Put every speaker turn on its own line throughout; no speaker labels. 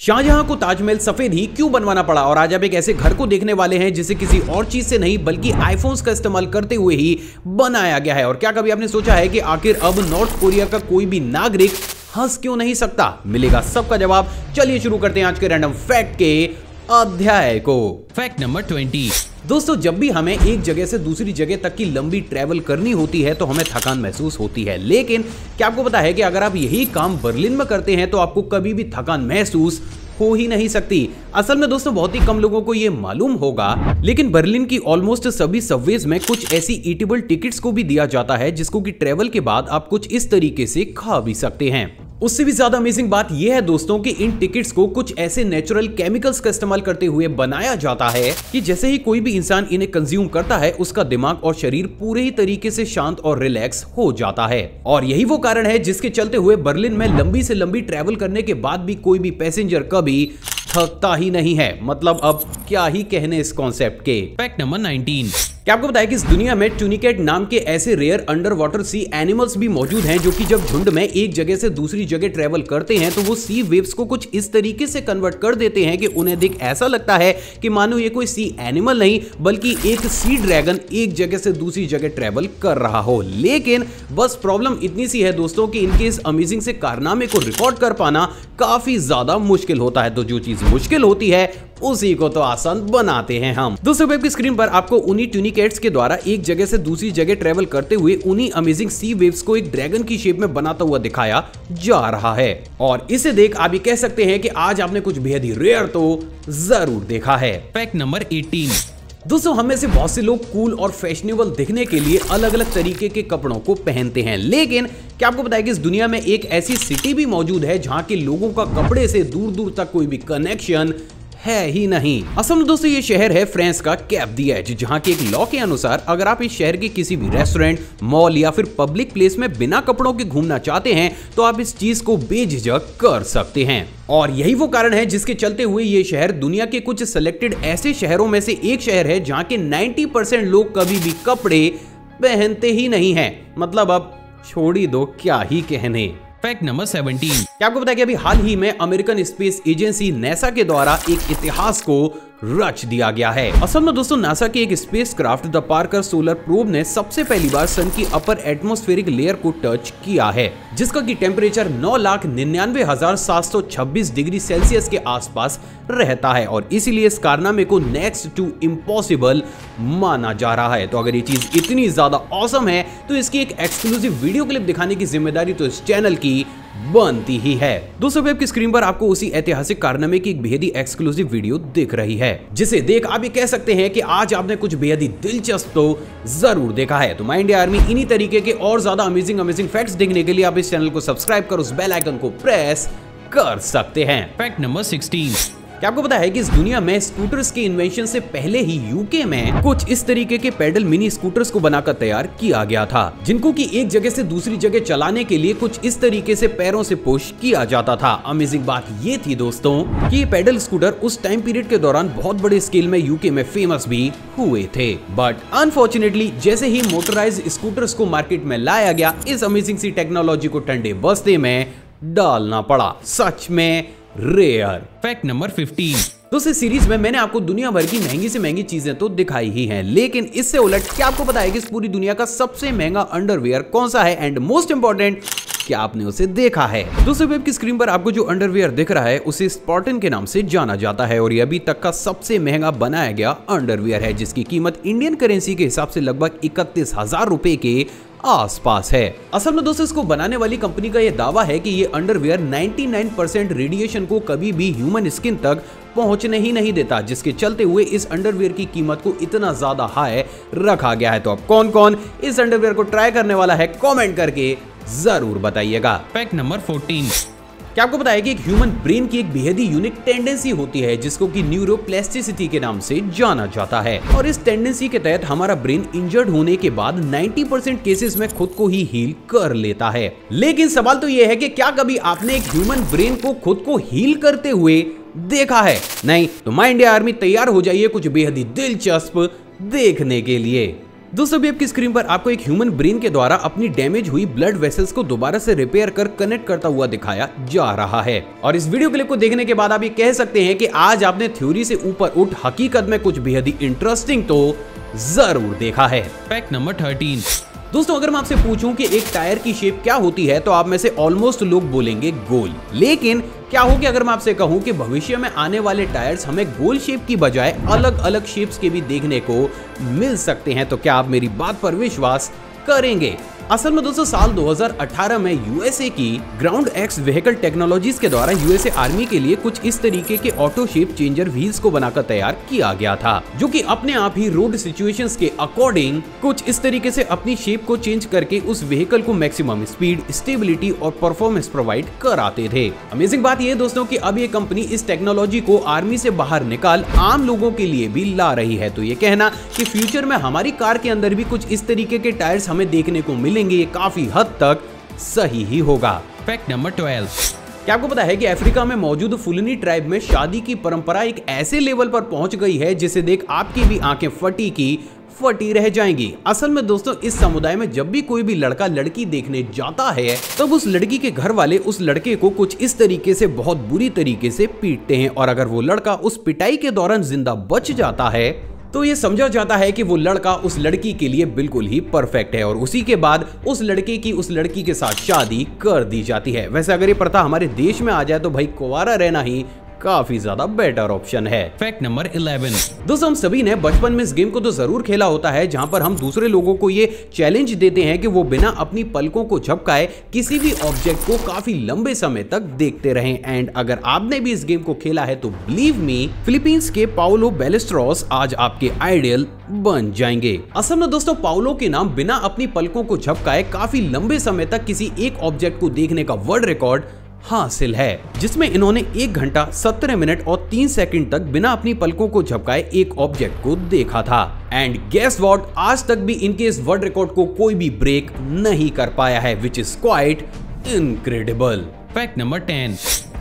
शाहजहां को ताजमहल सफ़ेद ही क्यों बनवाना पड़ा? और आज आप एक ऐसे घर को देखने वाले हैं जिसे किसी और चीज़ से नहीं, बल्कि आईफोन्स का इस्तेमाल करते हुए ही बनाया गया है। और क्या कभी आपने सोचा है कि आखिर अब नॉर्थ कोरिया का कोई भी नागरिक हंस क्यों नहीं सकता? मिलेगा सबका जवाब। चलिए शुरू करते हैं आज के रैंडम फैक्ट के अध्याय को।
फैक्ट नंबर ट्वेंटी
दोस्तों जब भी हमें एक जगह से दूसरी जगह तक की लंबी ट्रैवल करनी होती है तो हमें थकान महसूस होती है। लेकिन क्या आपको पता है कि अगर आप यही काम बर्लिन में करते हैं तो आपको कभी भी थकान महसूस हो ही नहीं सकती। असल में दोस्तों बहुत ही कम लोगों को ये मालूम होगा लेकिन बर्लिन की ऑलमोस्ट सभी सबवेज में कुछ ऐसी ईटेबल टिकट्स को भी दिया जाता है जिसको कि ट्रेवल के बाद आप कुछ इस तरीके से खा भी सकते हैं। उससे भी ज़्यादा अमेजिंग बात यह है दोस्तों कि इन टिकट्स को कुछ ऐसे नेचुरल केमिकल्स का इस्तेमाल करते हुए बनाया जाता है कि जैसे ही कोई भी इंसान इन्हें कंज्यूम करता है, उसका दिमाग और शरीर पूरे ही तरीके से शांत और रिलैक्स हो जाता है। और यही वो कारण है जिसके चलते हुए बर्लिन में लंबी से लंबी ट्रेवल करने के बाद भी कोई भी पैसेंजर कभी थकता ही नहीं है। मतलब अब क्या ही कहने इस कॉन्सेप्ट के।
फैक्ट नंबर नाइनटीन
क्या आपको बताया कि इस दुनिया में टूनिकेट नाम के ऐसे rare under water sea animals भी मौजूद हैं जो कि जब झुंड में एक जगह से दूसरी जगह ट्रेवल करते हैं तो वो सी वेव्स को कुछ इस तरीके से कन्वर्ट कर देते हैं कि उन्हें देख ऐसा लगता है कि मानो ये कोई सी एनिमल नहीं, बल्कि एक सी ड्रैगन एक जगह से दूसरी जगह ट्रेवल कर रहा हो। लेकिन बस प्रॉब्लम इतनी सी है दोस्तों कि इनके इस अमेजिंग से कारनामे को रिकॉर्ड कर पाना काफ़ी ज़्यादा मुश्किल होता है। तो जो चीज़ मुश्किल होती है उसी को तो आसान बनाते हैं हम। दोस्तों वेब की स्क्रीन पर आपको उन्हीं ट्यूनिकेट्स के द्वारा एक जगह से दूसरी जगह ट्रेवल करते हुए उन्हीं अमेजिंग सी वेव्स को एक ड्रैगन की शेप में बनाता हुआ दिखाया जा रहा है। और इसे देख आप ये कह सकते हैं कि आज आपने कुछ बेहद ही रेयर तो ज़रूर देखा है।
फैक्ट नंबर एटीन
दोस्तों हम में से बहुत से लोग कूल और फैशनेबल दिखने के लिए अलग अलग तरीके के कपड़ों को पहनते हैं। लेकिन क्या आपको पता है कि इस दुनिया में एक ऐसी सिटी भी मौजूद है जहाँ के लोगों का कपड़े से दूर दूर तक कोई भी कनेक्शन है ही नहीं। असल में दोस्तों, ये शहर है फ्रांस का कैप दी एज, जहाँ के एक लॉ के अनुसार अगर आप इस शहर के किसी भी रेस्टोरेंट, मॉल या फिर पब्लिक प्लेस में बिना कपड़ों के घूमना चाहते हैं तो आप इस चीज़ को बेझिझक कर सकते हैं। और यही वो कारण है जिसके चलते हुए ये शहर दुनिया के कुछ सिलेक्टेड ऐसे शहरों में से एक शहर है, जहाँ के 90 परसेंट लोग कभी भी कपड़े पहनते ही नहीं है। मतलब अब छोड़ी दो, क्या ही कहने।
फैक्ट नंबर सेवनटीन
क्या आपको पता है कि अभी हाल ही में अमेरिकन स्पेस एजेंसी नेसा के द्वारा एक इतिहास को रच दिया गया है। असल में दोस्तों नासा की एक spacecraft the Parker solar probe ने सबसे पहली बार सन की अपर एटमोस्फेरिक लेयर को टच किया है, जिसका की टेम्परेचर नौ लाख निन्यानवे हज़ार सात सौ छब्बीस डिग्री सेल्सियस के आसपास रहता है और इसीलिए इस कारनामे को नेक्स्ट टू इम्पॉसिबल माना जा रहा है। तो अगर ये चीज़ इतनी ज़्यादा औसम है तो इसकी एक एक्सक्लूसिव वीडियो क्लिप दिखाने की ज़िम्मेदारी तो इस चैनल की बनती ही है। दोस्तों वेब की स्क्रीन पर आपको उसी ऐतिहासिक कारनामे की एक बेहद ही एक्सक्लूसिव वीडियो दिख रही है, जिसे देख आप ये कह सकते हैं कि आज आपने कुछ बेहद ही दिलचस्प तो ज़रूर देखा है। तो माई इंडिया आर्मी इन्हीं तरीके के और ज़्यादा अमेजिंग अमेजिंग फैक्ट्स देखने के लिए आप इस चैनल को सब्सक्राइब कर उस बेल आइकन को प्रेस कर सकते हैं।
फैक्ट नंबर सिक्सटीन
क्या आपको पता है कि इस दुनिया में स्कूटर्स के इन्वेंशन से पहले ही यूके में कुछ इस तरीके के पैडल मिनी स्कूटर्स को बनाकर तैयार किया गया था, जिनको कि एक जगह से दूसरी जगह चलाने के लिए कुछ इस तरीके से पैरों से पुश किया जाता था। अमेजिंग बात ये थी दोस्तों कि ये पैडल स्कूटर उस टाइम पीरियड के दौरान बहुत बड़े स्केल में यूके में फ़ेमस भी हुए थे। बट अनफॉर्चुनेटली जैसे ही मोटराइज स्कूटर्स को मार्केट में लाया गया, इस अमेजिंग सी टेक्नोलॉजी को ठंडे बस्ते में डालना पड़ा। सच में रेयर
फैक्ट नंबर फिफ्टीन
दोस्तों सीरीज़ में मैंने आपको दुनिया भर की महँगी से महँगी चीज़ें तो दिखाई ही हैं लेकिन इससे उलट क्या आपको पता है कि इस पूरी दुनिया का सबसे महँगा अंडरवेयर कौन सा है? एंड मोस्ट इंपॉर्टेंट क्या आपने उसे देखा है? दोस्तों वेब की स्क्रीन पर आपको जो अंडरवेयर दिख रहा है उसे स्पॉटन के नाम से जाना जाता है और ये अभी तक का सबसे महँगा बनाया गया अंडरवेयर है जिसकी कीमत इंडियन करेंसी के हिसाब से लगभग इकतीस हज़ार रुपए के आसपास है। असल में दोस्तों, इसको बनाने वाली कंपनी का यह दावा है कि ये अंडरवेयर 99% रेडिएशन को कभी भी ह्यूमन स्किन तक पहुँचने ही नहीं देता, जिसके चलते हुए इस अंडरवेयर की कीमत को इतना ज़्यादा हाई रखा गया है। तो अब कौन कौन इस अंडरवेयर को ट्राई करने वाला है कॉमेंट करके ज़रूर बताइएगा।
फैक्ट नंबर फोर्टीन
क्या आपको है कि एक ह्यूमन ब्रेन की एक बेहद ही यूनिक टेंडेंसी होती है, जिसको कि न्यूरोप्लास्टिसिटी के नाम से जाना जाता है। और इस टेंडेंसी के तहत हमारा ब्रेन इंजर्ड होने के बाद 90 परसेंट केसेस में खुद को ही हील कर लेता है। लेकिन सवाल तो यह है कि क्या कभी आपने एक ह्यूमन ब्रेन को खुद को हील करते हुए देखा है? नहीं तो माई इंडिया आर्मी तैयार हो जाइए कुछ बेहद ही दिलचस्प देखने के लिए। दोस्तों, अभी आपकी स्क्रीन पर आपको एक ह्यूमन ब्रेन के द्वारा अपनी डैमेज हुई ब्लड वेसल्स को दोबारा से रिपेयर कर कनेक्ट करता हुआ दिखाया जा रहा है। और इस वीडियो क्लिप को देखने के बाद आप ये कह सकते हैं कि आज आपने थ्योरी से ऊपर उठ, हकीकत में कुछ बेहद ही इंटरेस्टिंग तो ज़रूर देखा है।
फैक्ट नंबर थर्टीन
दोस्तों, अगर मैं आपसे पूछूँ कि एक टायर की शेप क्या होती है तो आप में से ऑलमोस्ट लोग बोलेंगे गोल। लेकिन क्या हो कि अगर मैं आपसे कहूँ कि भविष्य में आने वाले टायर्स हमें गोल शेप की बजाय अलग अलग शेप्स के भी देखने को मिल सकते हैं तो क्या आप मेरी बात पर विश्वास करेंगे। असल में दोस्तों, साल 2018 में यूएसए की ग्राउंड एक्स व्हीकल टेक्नोलॉजीज़ के द्वारा यूएसए आर्मी के लिए कुछ इस तरीके के ऑटो शेप चेंजर व्हील्स को बनाकर तैयार किया गया था, जो कि अपने आप ही रोड सिचुएशंस के अकॉर्डिंग कुछ इस तरीके से अपनी शेप को चेंज करके उस व्हीकल को मैक्सिमम स्पीड स्टेबिलिटी और परफॉर्मेंस प्रोवाइड कराते थे। अमेजिंग बात ये दोस्तों की अब ये कंपनी इस टेक्नोलॉजी को आर्मी से बाहर निकाल आम लोगों के लिए भी ला रही है। तो ये कहना की फ्यूचर में हमारी कार के अंदर भी कुछ इस तरीके के टायर्स हमें देखने को मिलेंगे ये काफ़ी हद तक सही ही होगा।
फैक्ट नंबर ट्वेल्व
क्या आपको पता है कि अफ्रीका में मौजूद फुलनी ट्राइब में शादी की परंपरा एक ऐसे लेवल पर पहुँच गई है जिसे देख आपकी भी आँखें फटी की फटी रह जाएँगी। असल में दोस्तों इस समुदाय में जब भी कोई भी लड़का लड़की देखने जाता है तब उस लड़की के घर वाले उस लड़के को कुछ इस तरीके से बहुत बुरी तरीके से पीटते हैं। और अगर वो लड़का उस पिटाई के दौरान ज़िंदा बच जाता है तो ये समझा जाता है कि वो लड़का उस लड़की के लिए बिल्कुल ही परफेक्ट है और उसी के बाद उस लड़के की उस लड़की के साथ शादी कर दी जाती है। वैसे अगर ये प्रथा हमारे देश में आ जाए तो भाई कुवारा रहना ही काफ़ी ज़्यादा बेटर ऑप्शन है।
फैक्ट नंबर इलेवन
दोस्तों हम सभी ने बचपन में इस गेम को तो ज़रूर खेला होता है जहाँ पर हम दूसरे लोगों को ये चैलेंज देते हैं कि वो बिना अपनी पलकों को झपकाए किसी भी ऑब्जेक्ट को काफ़ी लंबे समय तक देखते रहे। एंड अगर आपने भी इस गेम को खेला है तो बिलीव मी फिलीपींस के पाओलो बेलेस्ट्रॉस आज आपके आइडियल बन जाएँगे। असल में दोस्तों पाओलो के नाम बिना अपनी पलकों को झपकाए काफ़ी लंबे समय तक किसी एक ऑब्जेक्ट को देखने का वर्ल्ड रिकॉर्ड हासिल है, जिसमें इन्होंने एक घंटा, सत्रह मिनट और तीन सेकंड तक बिना अपनी पलकों को झपकाए एक ऑब्जेक्ट को देखा था। एंड गेस वॉट आज तक भी इनके इस वर्ल्ड रिकॉर्ड को कोई भी ब्रेक नहीं कर पाया है which is quite incredible
fact number ten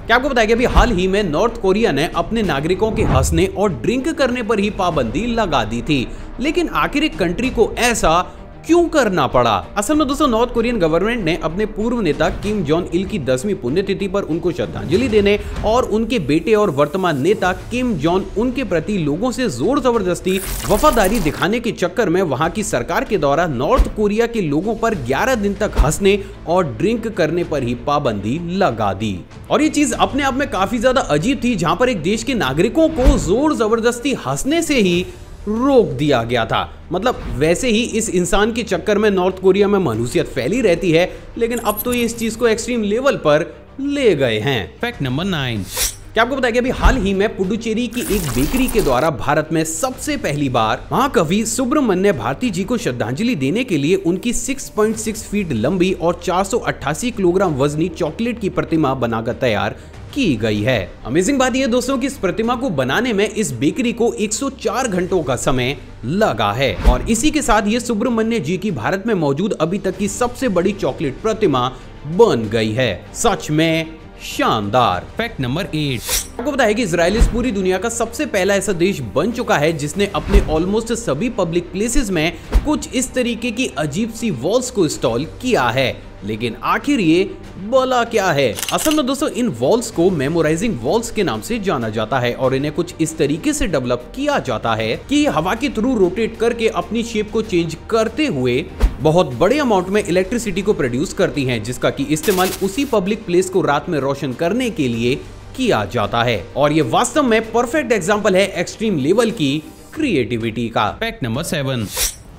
क्या आपको बताया कि अभी हाल ही में नॉर्थ कोरिया ने अपने नागरिकों के हंसने और ड्रिंक करने पर ही पाबंदी लगा दी थी, लेकिन आखिर एक कंट्री को ऐसा क्यों करना पड़ा? असल में दोस्तों नॉर्थ कोरियन गवर्नमेंट ने अपने पूर्व नेता किम जॉन इल की दसवीं पुण्यतिथि पर उनको श्रद्धांजलि देने और उनके बेटे और वर्तमान नेता किम जॉन उनके प्रति लोगों से ज़ोर ज़बरदस्ती वफादारी दिखाने के चक्कर में वहाँ की सरकार के द्वारा नॉर्थ कोरिया के लोगों पर 11 दिन तक हंसने और ड्रिंक करने पर ही पाबंदी लगा दी। और ये चीज़ अपने आप में काफ़ी ज़्यादा अजीब थी, जहाँ पर एक देश के नागरिकों को ज़ोर ज़बरदस्ती हंसने से ही रोक दिया गया था। मतलब वैसे ही इस इंसान के चक्कर में नॉर्थ कोरिया में मनुष्यत फैली रहती है लेकिन अब तो ये इस चीज़ को एक्सट्रीम लेवल पर ले गए हैं।
Fact number nine.
क्या आपको बताया कि अभी हाल ही में पुडुचेरी की एक बेकरी के द्वारा भारत में सबसे पहली बार महाकवि सुब्रमण्य भारती जी को श्रद्धांजलि देने के लिए उनकी 6.6 फीट लंबी और 488 किलोग्राम वजनी चॉकलेट की प्रतिमा बनाकर तैयार की गई है। अमेजिंग बात यह दोस्तों कि इस प्रतिमा को बनाने में इस बेकरी को 104 घंटों का समय लगा है। और इसी के साथ ये सुब्रमण्य जी की भारत में मौजूद अभी तक की सबसे बड़ी चॉकलेट प्रतिमा बन गई है। सच में शानदार।
Fact number eight.
आपको पता है कि इसराइल इस पूरी दुनिया का सबसे पहला ऐसा देश बन चुका है जिसने अपने ऑलमोस्ट सभी पब्लिक प्लेसेस में कुछ इस तरीके की अजीब सी वॉल्स को इंस्टॉल किया है। लेकिन आखिर ये बोला क्या है? असल में दोस्तों, इन वॉल्स को मेमोराइजिंग वॉल्स के नाम से जाना जाता है और इन्हें कुछ इस तरीके से डेवलप किया जाता है कि हवा के थ्रू रोटेट करके अपनी शेप को चेंज करते हुए बहुत बड़े अमाउंट में इलेक्ट्रिसिटी को प्रोड्यूस करती हैं, जिसका की इस्तेमाल उसी पब्लिक प्लेस को रात में रोशन करने के लिए किया जाता है। और ये वास्तव में परफेक्ट एग्ज़ाम्पल है एक्सट्रीम लेवल की क्रिएटिविटी का।
फैक्ट नंबर सेवन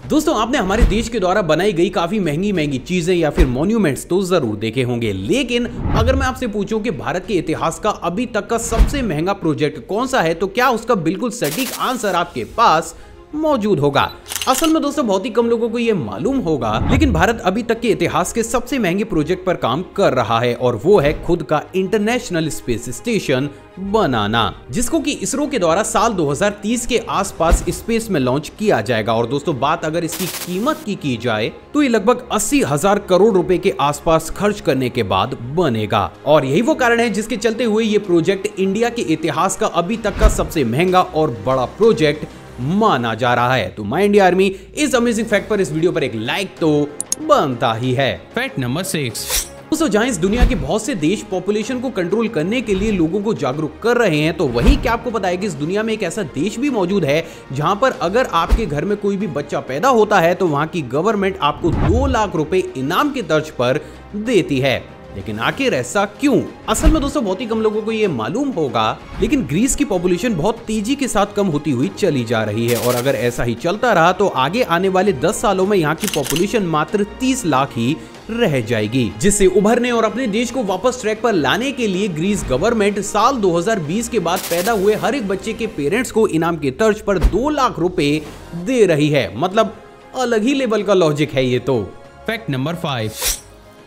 दोस्तों आपने हमारे देश के द्वारा बनाई गई काफ़ी महँगी महँगी चीज़ें या फिर मॉन्यूमेंट्स तो ज़रूर देखे होंगे। लेकिन अगर मैं आपसे पूछूँ कि भारत के इतिहास का अभी तक का सबसे महँगा प्रोजेक्ट कौन सा है तो क्या उसका बिल्कुल सटीक आंसर आपके पास मौजूद होगा। असल में दोस्तों, बहुत ही कम लोगों को यह मालूम होगा, लेकिन भारत अभी तक के इतिहास के सबसे महँगे प्रोजेक्ट पर काम कर रहा है, और वो है खुद का इंटरनेशनल स्पेस स्टेशन बनाना, जिसको कि इसरो के द्वारा साल 2030 के आसपास स्पेस में लॉन्च किया जाएगा। और दोस्तों, बात अगर इसकी कीमत की की जाए तो ये लगभग अस्सी हज़ार करोड़ रुपए के आसपास खर्च करने के बाद बनेगा। और यही वो कारण है जिसके चलते हुए ये प्रोजेक्ट इंडिया के इतिहास का अभी तक का सबसे महँगा और बड़ा प्रोजेक्ट माना जा रहा है। तो माई इंडिया आर्मी इस अमेजिंग फैक्ट पर इस वीडियो पर एक लाइक तो बनता ही है।
फैक्ट नंबर सिक्स
दोस्तों जहाँ इस दुनिया के बहुत से देश पॉपुलेशन को कंट्रोल करने के लिए लोगों को जागरूक कर रहे हैं तो वही क्या आपको पता है कि इस दुनिया में एक ऐसा देश भी मौजूद है जहाँ पर अगर आपके घर में कोई भी बच्चा पैदा होता है तो वहाँ की गवर्नमेंट आपको दो लाख रुपए इनाम के तर्ज पर देती है। लेकिन आखिर ऐसा क्यों? असल में दोस्तों, बहुत ही कम लोगों को ये मालूम होगा, लेकिन ग्रीस की पॉपुलेशन बहुत तेज़ी के साथ कम होती हुई चली जा रही है। और अगर ऐसा ही चलता रहा तो आगे आने वाले 10 सालों में यहाँ की पॉपुलेशन मात्र 30 लाख ही रह जाएगी, जिससे उभरने और अपने देश को वापस ट्रैक पर लाने के लिए ग्रीस गवर्नमेंट साल 2020 के बाद पैदा हुए हर एक बच्चे के पेरेंट्स को इनाम के तर्ज पर दो लाख रुपए दे रही है। मतलब अलग ही लेवल का लॉजिक है ये तो।
फैक्ट नंबर फाइव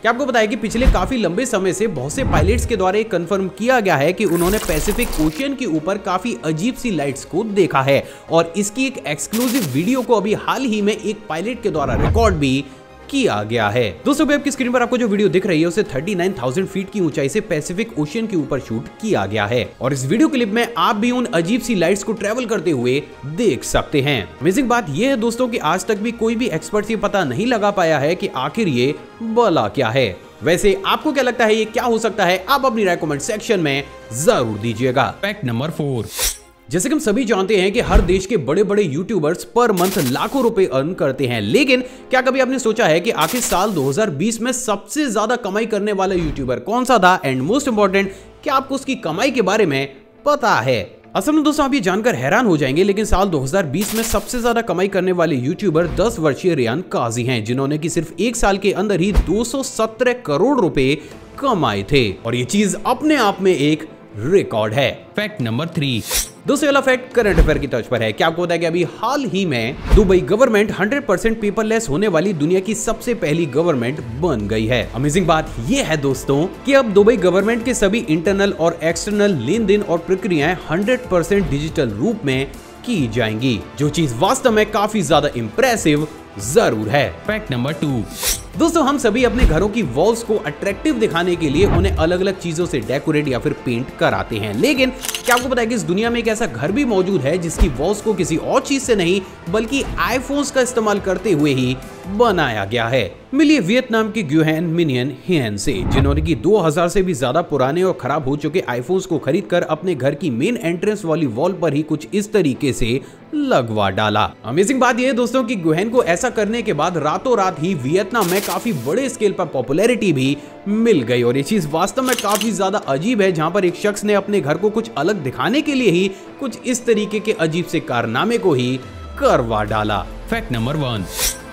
क्या आपको बताया कि पिछले काफ़ी लंबे समय से बहुत से पायलट्स के द्वारा कंफर्म किया गया है कि उन्होंने पैसिफिक ओशियन के ऊपर काफ़ी अजीब सी लाइट्स को देखा है और इसकी एक एक्सक्लूसिव वीडियो को अभी हाल ही में एक पायलट के द्वारा रिकॉर्ड भी किया गया है। दोस्तों आपकी स्क्रीन पर आपको जो वीडियो दिख रही है उसे 39,000 फीट की ऊंचाई से पैसिफिक ओशियन के ऊपर शूट किया गया है। और इस वीडियो क्लिप में आप भी उन अजीब सी लाइट्स को ट्रेवल करते हुए देख सकते हैं। अमेजिंग बात यह है दोस्तों की आज तक भी कोई भी एक्सपर्ट ये पता नहीं लगा पाया है की आखिर ये बला क्या है। वैसे आपको क्या लगता है ये क्या हो सकता है? आप अपनी राय कमेंट सेक्शन में ज़रूर दीजिएगा।
फैक्ट नंबर फोर
जैसे कि हम सभी जानते हैं कि हर देश के बड़े बड़े यूट्यूबर्स पर मंथ लाखों रुपए अर्न करते हैं। लेकिन, क्या कभी आपने सोचा है कि आखिर साल 2020 में सबसे ज़्यादा कमाई करने वाला यूट्यूबर कौन सा था? एंड मोस्ट इंपॉर्टेंट क्या आपको उसकी कमाई के बारे में पता है? असल में दोस्तों, आप ये जानकर हैरान हो जाएँगे, लेकिन साल 2020 में सबसे ज़्यादा कमाई करने वाले यूट्यूबर 10 वर्षीय रियान काजी हैं, जिन्होंने की सिर्फ़ एक साल के अंदर ही 217 करोड़ रुपए कमाए थे। और ये चीज़ अपने आप में एक रिकॉर्ड है।
फैक्ट नंबर थ्री
दूसरे वाला फैक्ट करंट अफेयर की तर्ज पर है। क्या आपको पता है कि अभी हाल ही में दुबई गवर्नमेंट 100 परसेंट पेपरलेस होने वाली दुनिया की सबसे पहली गवर्नमेंट बन गई है। अमेजिंग बात यह है दोस्तों कि अब दुबई गवर्नमेंट के सभी इंटरनल और एक्सटर्नल लेन देन और प्रक्रियाएँ 100 परसेंट डिजिटल रूप में की जाएँगी। जो चीज़ वास्तव में काफ़ी ज़्यादा इम्प्रेसिव ज़रूर है।
फैक्ट नंबर टू
दोस्तों हम सभी अपने घरों की वॉल्स को अट्रैक्टिव दिखाने के लिए उन्हें अलग अलग चीज़ों से डेकोरेट या फिर पेंट कराते हैं। लेकिन क्या आपको पता है कि इस दुनिया में एक ऐसा घर भी मौजूद है जिसकी वॉल्स को किसी और चीज़ से नहीं बल्कि आईफोन्स का इस्तेमाल करते हुए ही बनाया गया है। मिलिए वियतनाम के ग्यूहैन मिनियन हियन से जिन्होंने की 2000 से भी ज़्यादा पुराने और खराब हो चुके आईफोन्स को खरीद कर अपने घर की मेन एंट्रेंस वाली वॉल पर ही कुछ इस तरीके से लगवा डाला। अमेजिंग बात यह है दोस्तों कि गुहैन को ऐसा करने के बाद रातों रात ही वियतनाम में काफ़ी बड़े स्केल पर पॉपुलैरिटी भी मिल गई। और ये चीज़ वास्तव में काफ़ी ज़्यादा अजीब है, जहाँ पर एक शख्स ने अपने घर को कुछ अलग दिखाने के लिए ही कुछ इस तरीके के अजीब से कारनामे को ही करवा डाला।
फैक्ट नंबर वन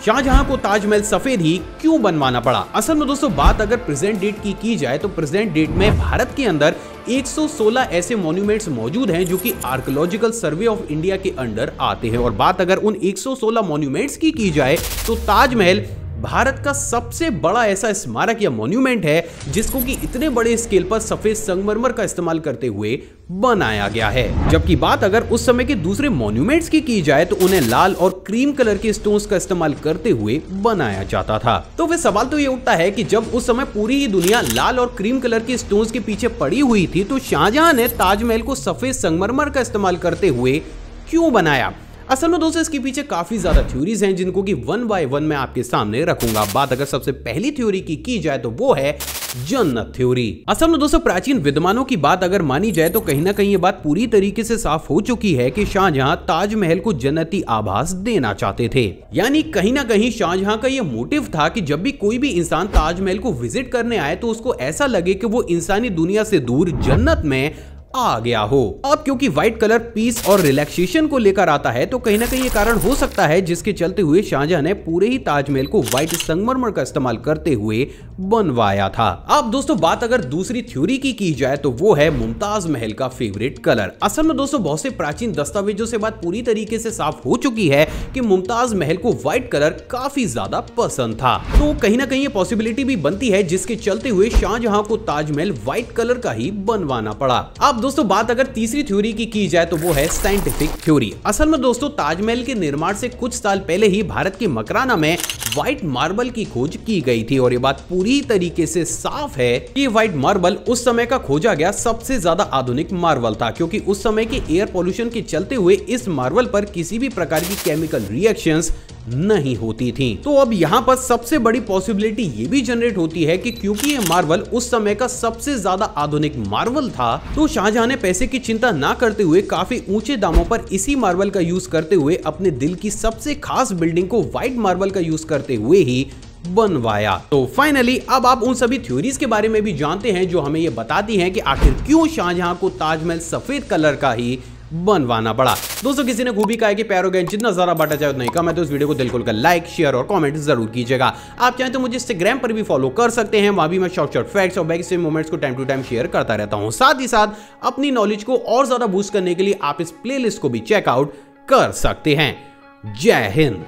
शाहजहां को ताजमहल सफ़ेद ही क्यों बनवाना पड़ा? असल में दोस्तों, बात अगर प्रेजेंट डेट की की जाए तो प्रेजेंट डेट में भारत के अंदर 116 ऐसे मॉन्यूमेंट्स मौजूद हैं जो कि आर्कोलॉजिकल सर्वे ऑफ़ इंडिया के अंडर आते हैं। और बात अगर उन 116 मॉन्यूमेंट्स की की जाए तो ताजमहल भारत का सबसे बड़ा ऐसा स्मारक या मॉन्यूमेंट है, जिसको कि इतने बड़े स्केल पर सफ़ेद संगमरमर का इस्तेमाल करते हुए बनाया गया है। जबकि बात अगर उस समय के दूसरे मॉन्यूमेंट्स की की जाए तो उन्हें लाल और क्रीम कलर के स्टोन्स का इस्तेमाल करते हुए बनाया जाता था। तो फिर सवाल तो ये उठता है कि जब उस समय पूरी ही दुनिया लाल और क्रीम कलर के स्टोन्स के पीछे पड़ी हुई थी तो शाहजहां ने ताजमहल को सफ़ेद संगमरमर का इस्तेमाल करते हुए क्यों बनाया? असल में दोस्तों, इसके पीछे काफ़ी ज़्यादा थ्योरीज हैं जिनको कि वन बाय वन मैं आपके सामने रखूँगा। बात अगर सबसे पहली थ्योरी की की जाए तो वो है जन्नत थ्योरी असल में दोस्तों, प्राचीन विद्वानों की बात अगर मानी जाए तो कहीं ना कहीं ये बात पूरी तरीके से साफ़ हो चुकी है कि शाहजहां ताजमहल को जन्नती आभास देना चाहते थे। यानी कहीं ना कहीं शाहजहां का ये मोटिव था कि जब भी कोई भी इंसान ताजमहल को विज़िट करने आए तो उसको ऐसा लगे कि वो इंसानी दुनिया से दूर जन्नत में आ गया हो। अब क्योंकि व्हाइट कलर पीस और रिलैक्सेशन को लेकर आता है तो कहीं ना कहीं ये कारण हो सकता है, जिसके चलते हुए शाहजहां ने पूरे ही ताजमहल को व्हाइट संगमरमर का इस्तेमाल करते हुए बनवाया था। अब दोस्तों, बात अगर दूसरी थ्योरी की की जाए तो वो है मुमताज़ महल का फेवरेट कलर असल में दोस्तों, बहुत से प्राचीन दस्तावेजों से बात पूरी तरीके से साफ़ हो चुकी है कि मुमताज़ महल को व्हाइट कलर काफ़ी ज़्यादा पसंद था। तो कहीं ना कहीं ये पॉसिबिलिटी भी बनती है, जिसके चलते हुए शाहजहां को ताजमहल व्हाइट कलर का ही बनवाना पड़ा। अब दोस्तों, बात अगर तीसरी थ्योरी की की जाए तो वो है साइंटिफिक थ्योरी असल में दोस्तों, ताजमहल के निर्माण से कुछ साल पहले ही भारत के मकराना में व्हाइट मार्बल की खोज की गई थी और ये बात पूरी तरीके से साफ़ है कि व्हाइट मार्बल उस समय का खोजा गया सबसे ज़्यादा आधुनिक मार्बल था, क्योंकि उस समय के एयर पोल्यूशन के चलते हुए इस मार्बल पर किसी भी प्रकार की केमिकल रिएक्शंस नहीं होती थी। तो अब यहाँ पर सबसे बड़ी पॉसिबिलिटी ये भी जनरेट होती है कि क्योंकि ये मार्बल उस समय का सबसे ज़्यादा आधुनिक मार्बल था तो शाहजहां ने पैसे की चिंता ना करते हुए काफ़ी ऊँचे दामों पर इसी मार्बल का यूज़ करते हुए अपने दिल की सबसे खास बिल्डिंग को व्हाइट मार्बल का यूज़ करते हुए ही बनवाया। तो फाइनली अब आप उन सभी थ्योरीज के बारे में भी जानते हैं जो हमें ये बताती हैं कि आखिर क्यों शाहजहां को ताजमहल सफ़ेद कलर का ही बनवाना पड़ा। दोस्तों, किसी ने खूबी कहा कि पैरोगैन जितना ज़्यादा बांटा चाहे उतना ही कम है तो इस वीडियो को दिल खोलकर लाइक शेयर और कमेंट ज़रूर कीजिएगा। आप चाहें तो मुझे इंस्टाग्राम पर भी फॉलो कर सकते हैं, वहाँ भी मैं शॉर्ट शॉर्ट फैक्ट्स और बैक से मोमेंट्स को टाइम टू टाइम शेयर करता रहता हूँ। साथ ही साथ, अपनी नॉलेज को और ज़्यादा बूस्ट करने के लिए आप इस प्ले को भी चेकआउट कर सकते हैं। जय हिंद।